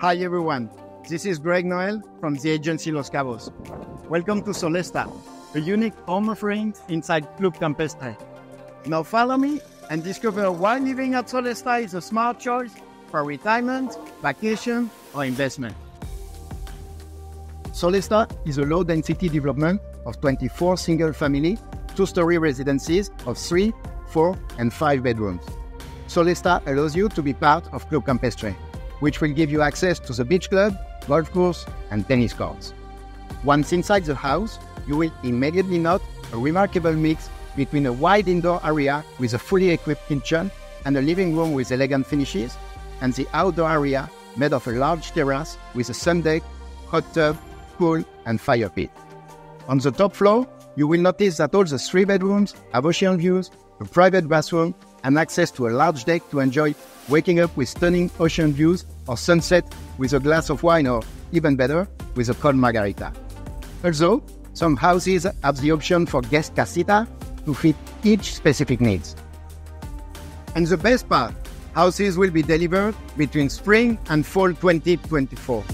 Hi everyone, this is Greg Noel from the agency Los Cabos. Welcome to Solesta, a unique home offering inside Club Campestre. Now follow me and discover why living at Solesta is a smart choice for retirement, vacation, or investment. Solesta is a low density development of 24 single family, two story residences of 3, 4, and 5 bedrooms. Solesta allows you to be part of Club Campestre which will give you access to the beach club, golf course, and tennis courts. Once inside the house, you will immediately note a remarkable mix between a wide indoor area with a fully equipped kitchen and a living room with elegant finishes, and the outdoor area made of a large terrace with a sun deck, hot tub, pool, and fire pit. On the top floor, you will notice that all the three bedrooms have ocean views, a private bathroom, and access to a large deck to enjoy waking up with stunning ocean views or sunset with a glass of wine or, even better, with a cold margarita. Also, some houses have the option for guest casita to fit each specific needs. And the best part, houses will be delivered between spring and fall 2024.